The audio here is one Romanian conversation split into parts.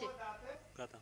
Încă o dată. Sau ce? Gata.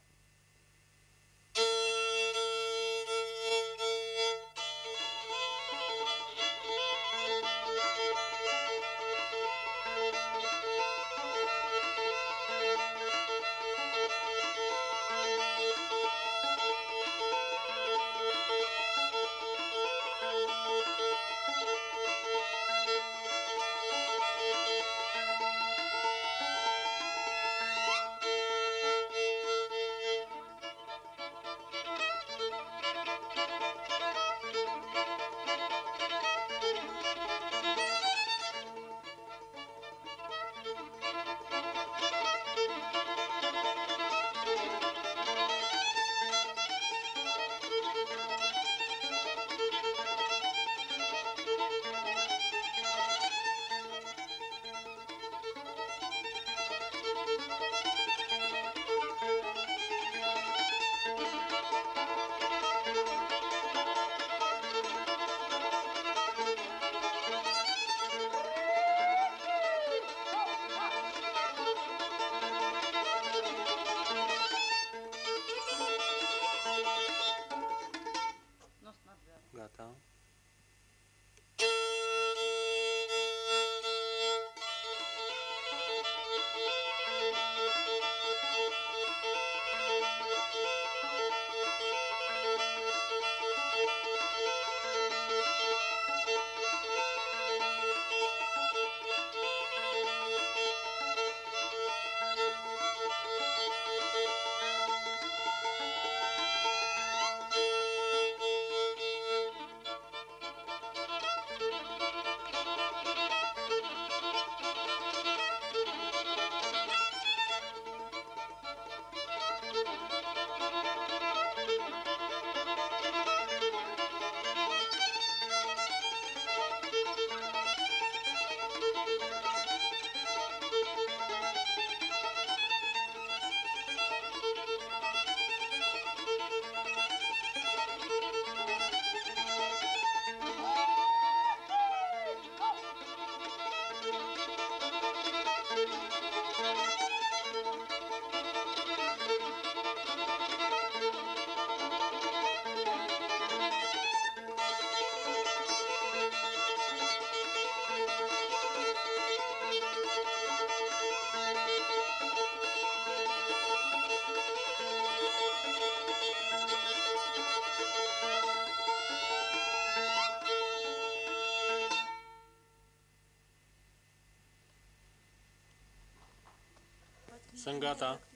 Sunt gata.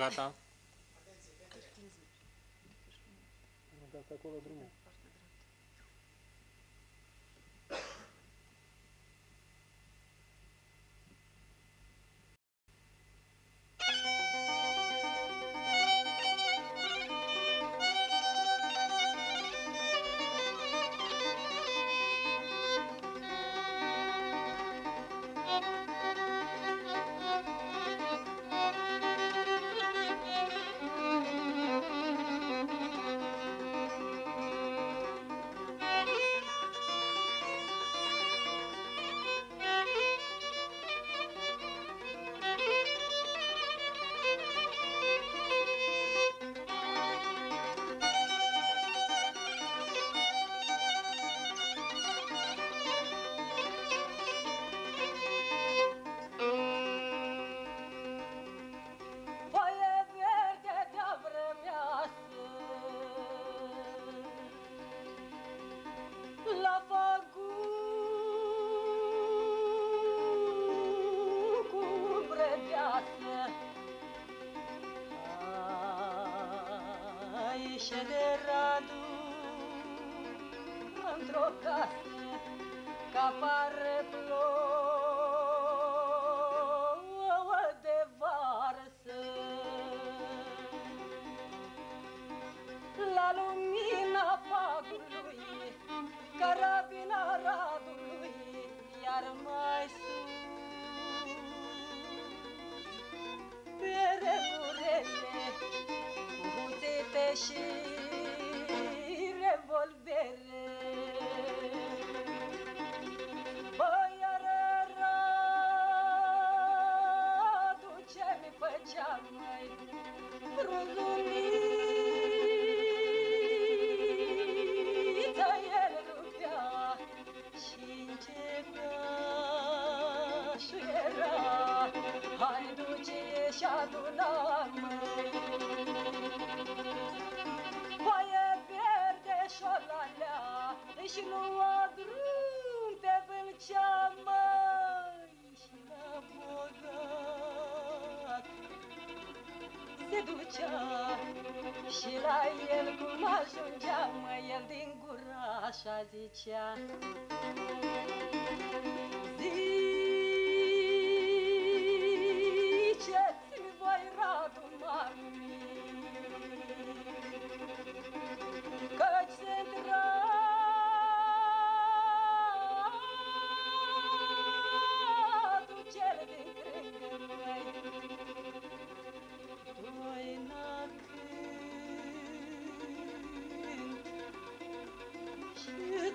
Gata. Dați acolo drumul. Ai și de radu într-o casă Ca pare plouă duce și aduna măi Foaie verde șolalea Și lua drum pe vâlcea măi Și la bogat se ducea Și la el cum ajungea mă El din guraș așa zicea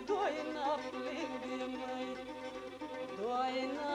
Doi n-a plecat mai Doi n-a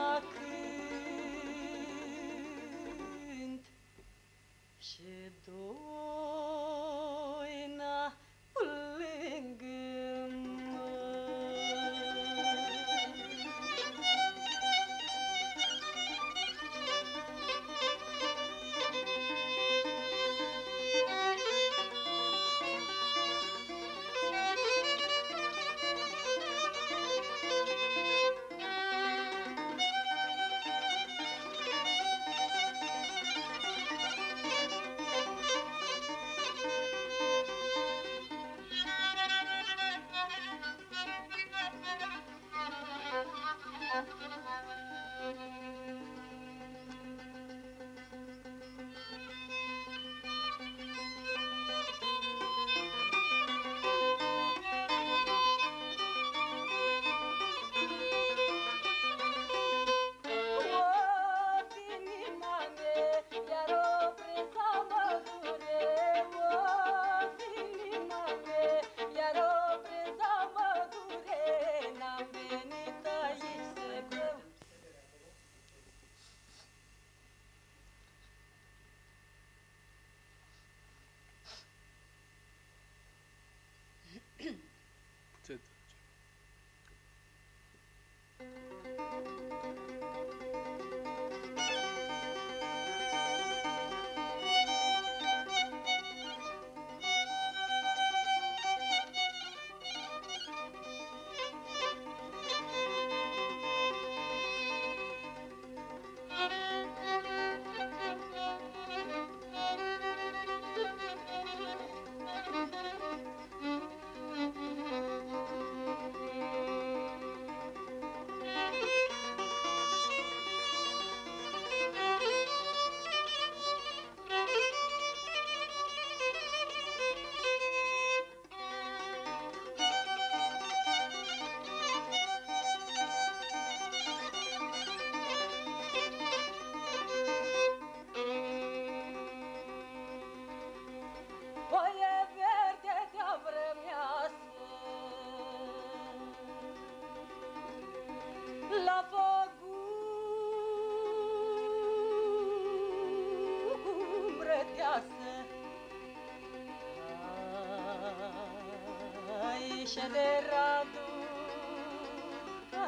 mai de Radu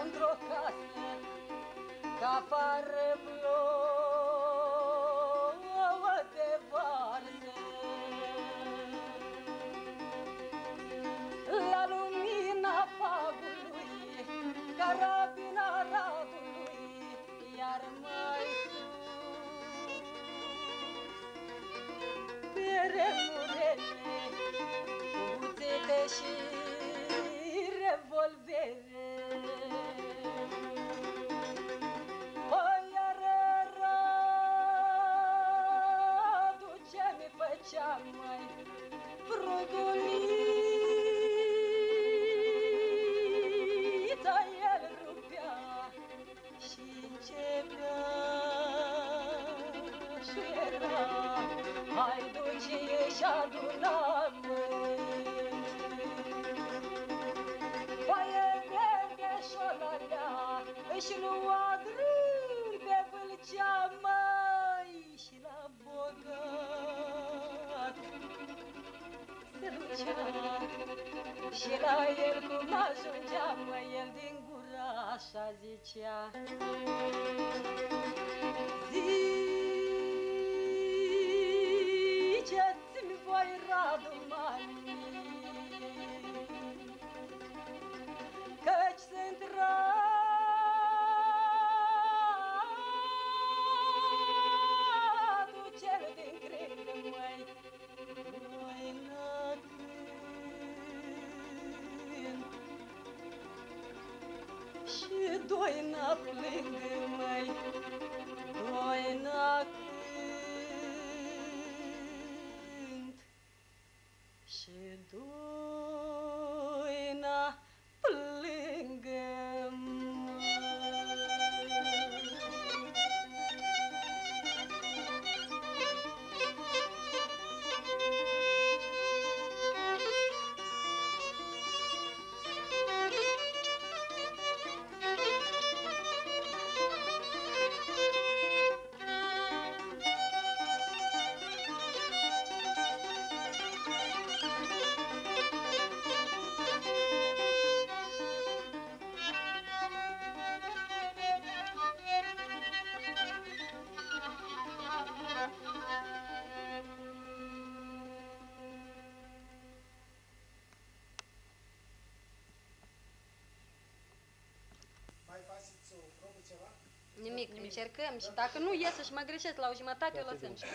într-o casă Ca afară plouă de varză La lumina fagului Carabina Radului Iar mai volver. Se ducea și la el cum ajungea mă el din gura așa zicea doing up, Lindy. Încercăm și dacă nu iese și mă greșesc la o jumătate, o lăsăm și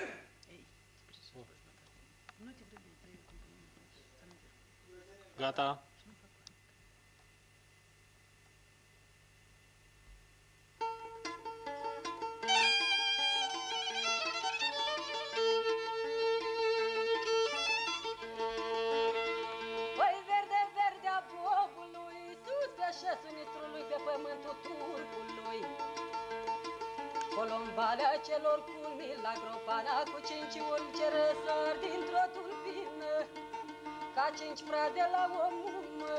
celor cu la gropana cu cinci uri ce răsar dintr-o tulpină, ca cinci frate la o mumă.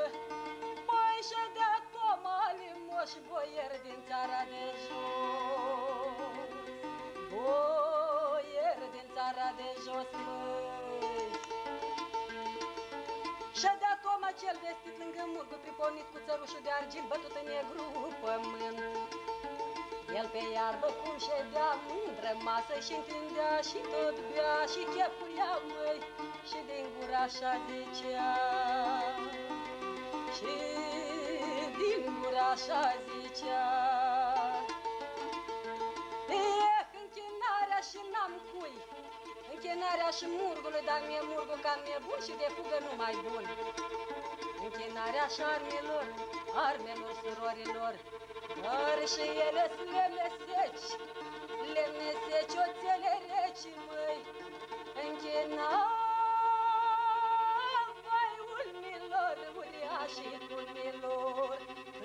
Mai ședea Toma Limoș, boier din țara de jos. Boier din țara de jos, măi. Ședea Toma cel vestit lângă murgul priponit cu țărușul de argint bătut în negru pământ. El pe iarbă cum ședea mândră masă și întindea și tot bea și chefuia măi și din gura așa zicea. Și din gura așa zicea. Eh, închinarea și n-am cui, închinarea și murgului, dar mie murgul ca mie bun și de fugă nu mai bun. Închinarea și șarmelor, armelor surorilor, dar și ele sunt lemne seci, lemne seci, oțele reci, măi, închinarea vai ulmilor, uriașii culmilor.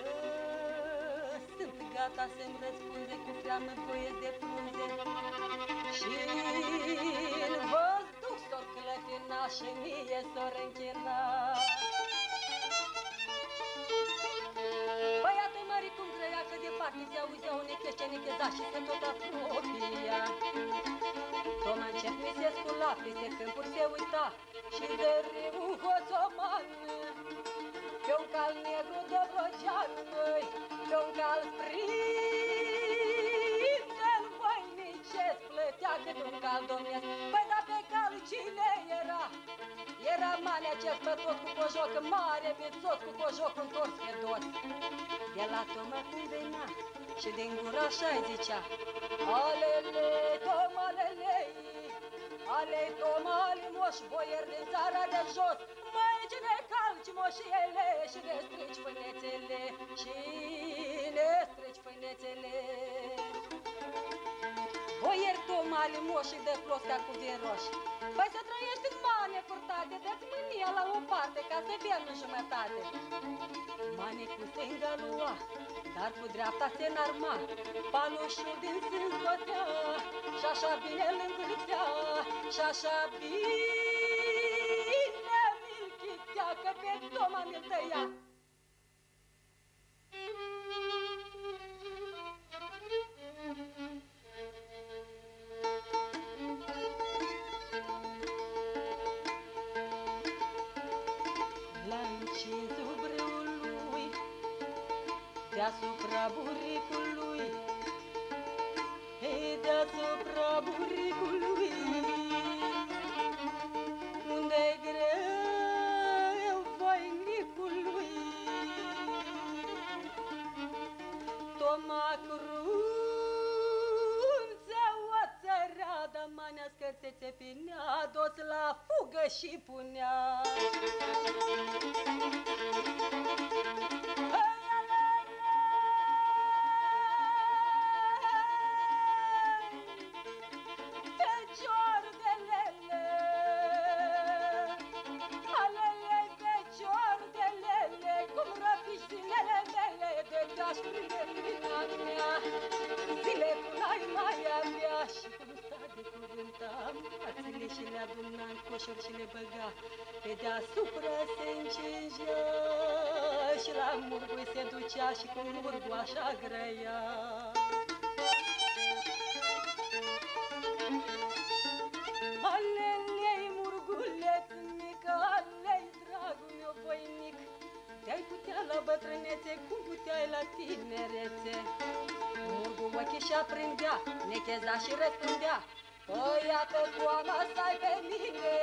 Ah, Sunt gata să-mi răspunde cu flamă voie de frunze și în văzduh s-or clătina și mie s-or închina. Un echece necheza și se tot apropia. Toma încet mi se scula, peste câmpuri se uita și de râul hoțoman. pe un cal negru Dobrogeanu, măi, pe un cal printel voinicesc, plătea cât un cal domnesc. Era manea ce tot cu cojoc mare, bițos cu cojoc întors pe dos. De la Toma cum venea și din gura așa zicea, Alele, Tomalele, ale Tomali moș, boier din țara de jos, mai cine calci moșiele și ne strici pânețele, și ne strici pânețele. Boier Tomali moșii de plosca cu vin roș, Păi să trăiești în mane purtate, de-ți mânia la o parte, ca să fie în jumătate. Mane cu stânga lua, dar cu dreapta se înarma, palușul din sân scotea, și așa bine îl învârțea, și așa bine mi-l chitea, că pe Toma mi-l tăia. Și punea. Coșuri și le băga, pe deasupra se încingea și la murgui se ducea și cu murgu așa grăia. Alelei, murguleț mic, alei, dragul meu voinic, Te-ai putea la bătrânețe cum puteai la tinerețe. Murgu ochii și aprindea, necheza și răspundea, Păi iată coama stai pe mine.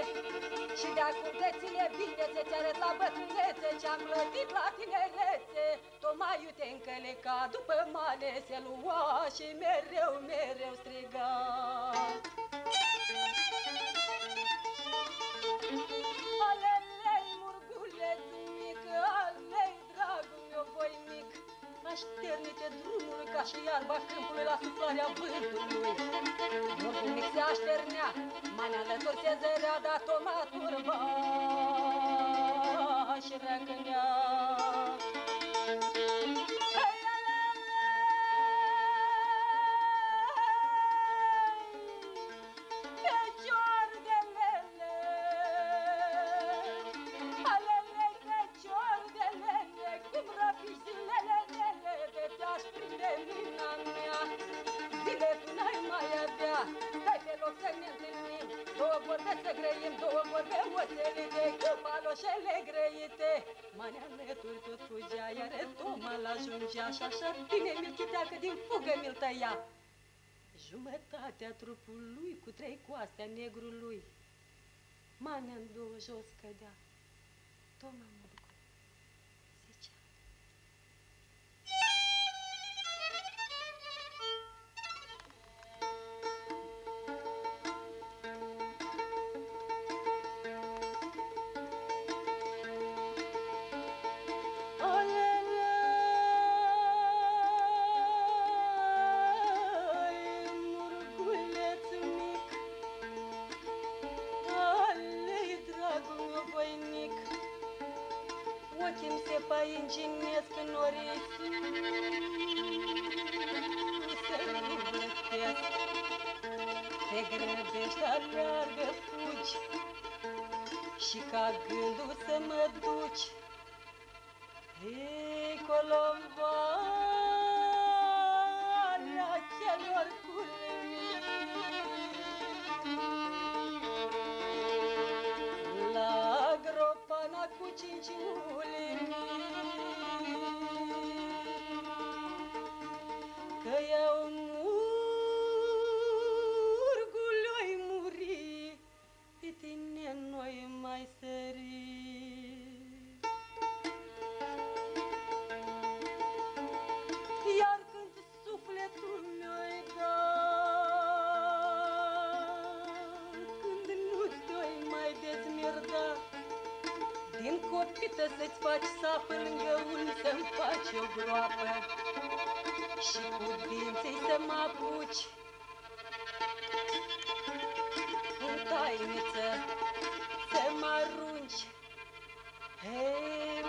Și de acum te ține bine Să-ți arăt la bătrânețe Ce-am plătit la tinerețe. Tomaiu te încăleca după mane Se lua și mereu, mereu striga Așterne-te drumului ca și iarba câmpului la suflarea vântului. Murgul mic se așternea, manea alături se zărea, dar toma turba și răcânea. Paloșele grăite. Manea alături tot fugea, iar Toma l-ajungea și așa bine mi-l chitea că din fugă mi-l tăia. Jumătatea trupului cu trei coaste a negrului. Manea în două jos cădea. Toma painginesc în orifiu, se învârtesc, te grăbești, aleargă, fugi, și ca gândul să mă duci, Ei, colombarea celor culmi, la gropana cu cinci ulimi, Că eu murgul oi muri, pe tine noi mai sări. Iar când sufletul mi-oi când nu te-oi mai dezmerda, din copită să-ți faci sapă lângă un să-mi faci o groapă, și cu dinții să mă apuci în tainiță să mă arunci. Hei!